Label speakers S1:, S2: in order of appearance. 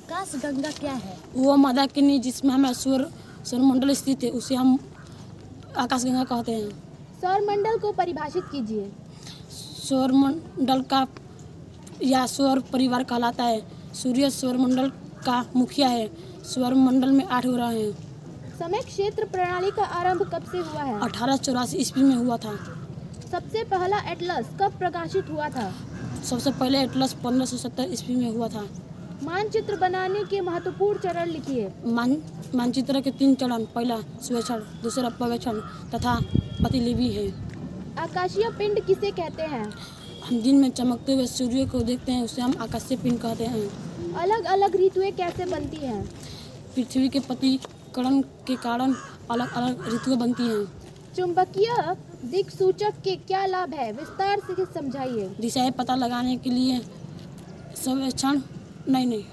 S1: आकाश गंगा क्या है?
S2: वो मंदाकिनी जिसमें हमें सौर सौरमंडल स्थित है उसे हम आकाश गंगा कहते हैं।
S1: सौरमंडल को परिभाषित कीजिए।
S2: सौरमंडल का या सौर परिवार कहलाता है। सूर्य सौरमंडल का मुखिया है। सौरमंडल में आठ ग्रह हैं।
S1: समय क्षेत्र प्रणाली का आरंभ कब से हुआ है?
S2: अठारह चौरासी ईस्वी में हुआ था।
S1: सबसे पहला एटलस कब प्रकाशित हुआ था?
S2: सबसे पहले एटलस पंद्रह सौ सत्तर ईस्वी में हुआ था।
S1: मानचित्र बनाने के महत्वपूर्ण चरण लिखिए
S2: मान मानचित्र के तीन चरण पहला स्वेक्षण दूसरा पर्यवेक्षण तथा प्रतिलिपि है।
S1: आकाशीय पिंड किसे कहते हैं?
S2: हम दिन में चमकते हुए सूर्य को देखते हैं उसे हम आकाशीय पिंड कहते हैं।
S1: अलग अलग ऋतुएँ कैसे बनती हैं?
S2: पृथ्वी के पतिकरण के कारण अलग अलग ऋतुएँ बनती हैं।
S1: चुंबकीय दिक्सूचक के क्या लाभ है? विस्तार से समझाइए।
S2: दिशाएँ पता लगाने के लिए सर्वेक्षण नहीं नहीं